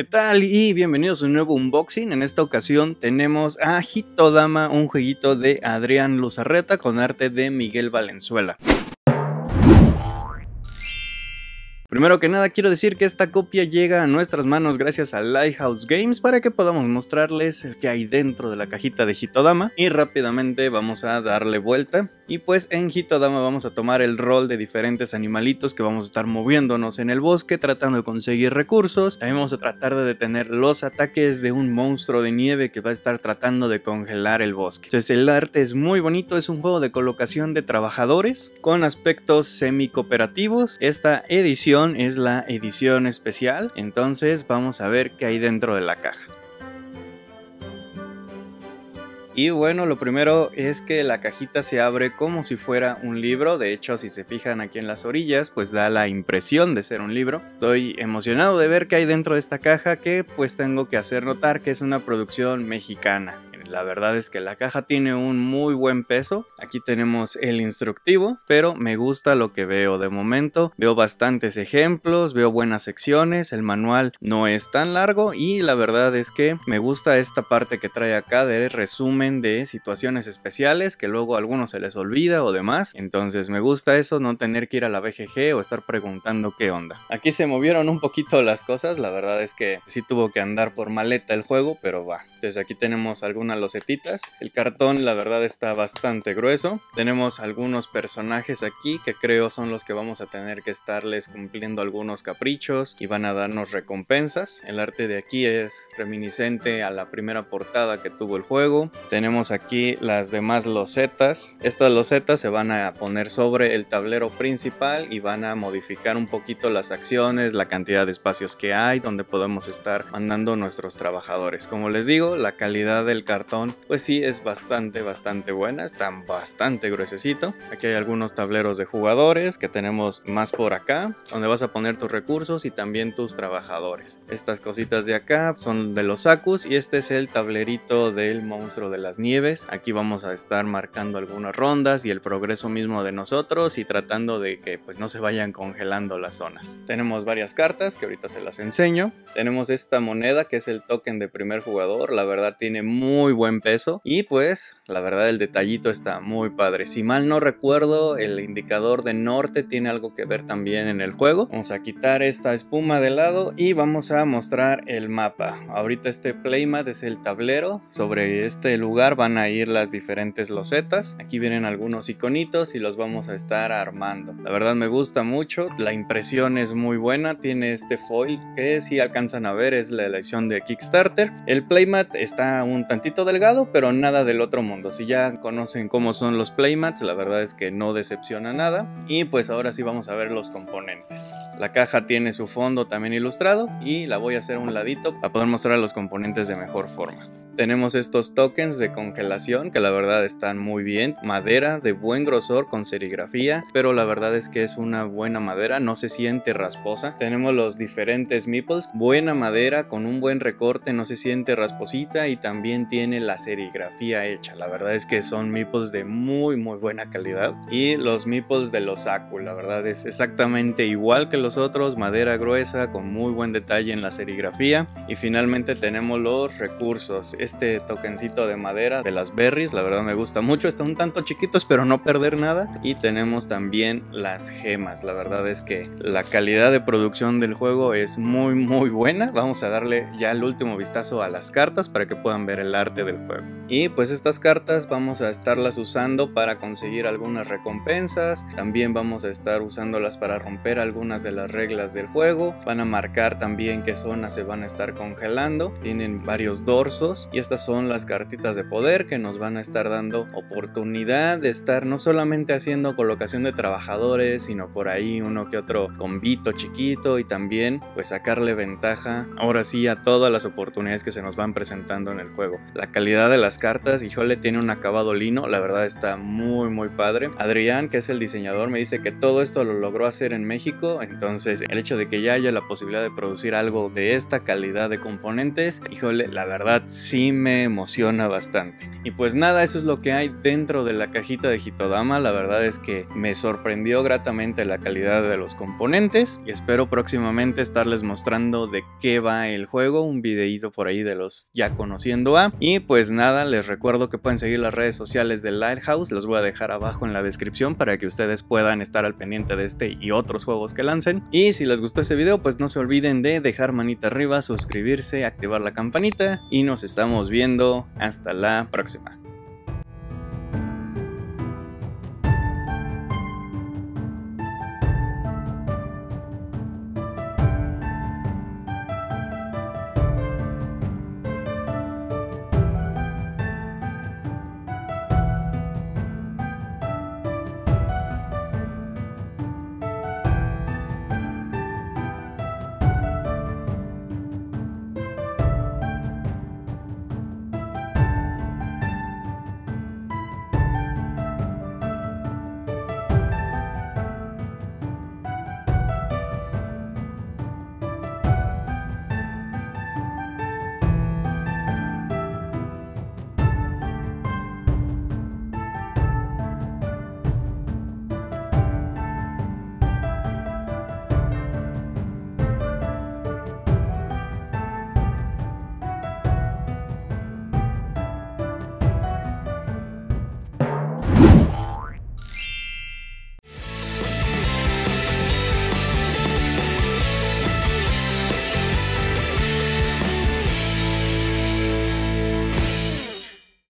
¿Qué tal? Y bienvenidos a un nuevo unboxing. En esta ocasión tenemos a Hitodama, un jueguito de Adrián Luzarreta con arte de Miguel Valenzuela. Primero que nada quiero decir que esta copia llega a nuestras manos gracias a Lighthouse Games para que podamos mostrarles el que hay dentro de la cajita de Hitodama y rápidamente vamos a darle vuelta y pues en Hitodama vamos a tomar el rol de diferentes animalitos que vamos a estar moviéndonos en el bosque tratando de conseguir recursos, también vamos a tratar de detener los ataques de un monstruo de nieve que va a estar tratando de congelar el bosque. Entonces el arte es muy bonito, es un juego de colocación de trabajadores con aspectos semi cooperativos. Esta edición es la edición especial, entonces vamos a ver qué hay dentro de la caja. Y bueno, lo primero es que la cajita se abre como si fuera un libro. De hecho, si se fijan aquí en las orillas, pues da la impresión de ser un libro. Estoy emocionado de ver qué hay dentro de esta caja que pues tengo que hacer notar que es una producción mexicana. La verdad es que la caja tiene un muy buen peso. Aquí tenemos el instructivo, pero me gusta lo que veo de momento. Veo bastantes ejemplos, veo buenas secciones, el manual no es tan largo y la verdad es que me gusta esta parte que trae acá de resumen de situaciones especiales que luego a algunos se les olvida o demás. Entonces me gusta eso, no tener que ir a la BGG o estar preguntando qué onda. Aquí se movieron un poquito las cosas, la verdad es que sí tuvo que andar por maleta el juego, pero va. Entonces aquí tenemos alguna losetitas. El cartón la verdad está bastante grueso. Tenemos algunos personajes aquí que creo son los que vamos a tener que estarles cumpliendo algunos caprichos y van a darnos recompensas. El arte de aquí es reminiscente a la primera portada que tuvo el juego. Tenemos aquí las demás losetas. Estas losetas se van a poner sobre el tablero principal y van a modificar un poquito las acciones, la cantidad de espacios que hay donde podemos estar mandando nuestros trabajadores. Como les digo, la calidad del cartón pues sí es bastante, bastante buena, está bastante gruesecito. Aquí hay algunos tableros de jugadores que tenemos más por acá, donde vas a poner tus recursos y también tus trabajadores. Estas cositas de acá son de los Sakus y este es el tablerito del monstruo de las nieves. Aquí vamos a estar marcando algunas rondas y el progreso mismo de nosotros y tratando de que pues no se vayan congelando las zonas. Tenemos varias cartas que ahorita se las enseño. Tenemos esta moneda que es el token de primer jugador, la verdad tiene muy buen peso y pues la verdad el detallito está muy padre. Si mal no recuerdo el indicador de norte tiene algo que ver también en el juego. Vamos a quitar esta espuma de lado y vamos a mostrar el mapa. Ahorita este playmat es el tablero. Sobre este lugar van a ir las diferentes losetas. Aquí vienen algunos iconitos y los vamos a estar armando. La verdad me gusta mucho. La impresión es muy buena. Tiene este foil que si alcanzan a ver es la elección de Kickstarter. El playmat está un tantito delgado pero nada del otro mundo. Si ya conocen cómo son los playmats, la verdad es que no decepciona nada. Y pues ahora sí vamos a ver los componentes. La caja tiene su fondo también ilustrado y la voy a hacer a un ladito para poder mostrar los componentes de mejor forma. Tenemos estos tokens de congelación que la verdad están muy bien. Madera de buen grosor con serigrafía, pero la verdad es que es una buena madera, no se siente rasposa. Tenemos los diferentes meeples, buena madera con un buen recorte, no se siente rasposita y también tiene la serigrafía hecha. La verdad es que son meeples de muy muy buena calidad. Y los meeples de los Aku, la verdad es exactamente igual que los otros, madera gruesa con muy buen detalle en la serigrafía. Y finalmente tenemos los recursos este tokencito de madera de las berries, la verdad me gusta mucho, están un tanto chiquitos pero no perder nada y tenemos también las gemas, la verdad es que la calidad de producción del juego es muy muy buena, vamos a darle ya el último vistazo a las cartas para que puedan ver el arte del juego. Y pues estas cartas vamos a estarlas usando para conseguir algunas recompensas, también vamos a estar usándolas para romper algunas de las reglas del juego, van a marcar también qué zonas se van a estar congelando, tienen varios dorsos. Y estas son las cartitas de poder que nos van a estar dando oportunidad de estar no solamente haciendo colocación de trabajadores, sino por ahí uno que otro convito chiquito y también pues sacarle ventaja ahora sí a todas las oportunidades que se nos van presentando en el juego. La calidad de las cartas, híjole, tiene un acabado lino, la verdad está muy muy padre. Adrián, que es el diseñador, me dice que todo esto lo logró hacer en México, entonces el hecho de que ya haya la posibilidad de producir algo de esta calidad de componentes, híjole, la verdad sí me emociona bastante. Y pues nada, eso es lo que hay dentro de la cajita de Hitodama, la verdad es que me sorprendió gratamente la calidad de los componentes y espero próximamente estarles mostrando de qué va el juego, un videíto por ahí de los ya conociendo a. Y pues nada, les recuerdo que pueden seguir las redes sociales de Lighthouse, las voy a dejar abajo en la descripción para que ustedes puedan estar al pendiente de este y otros juegos que lancen. Y si les gustó este video, pues no se olviden de dejar manita arriba, suscribirse, activar la campanita y nos estamos viendo hasta la próxima.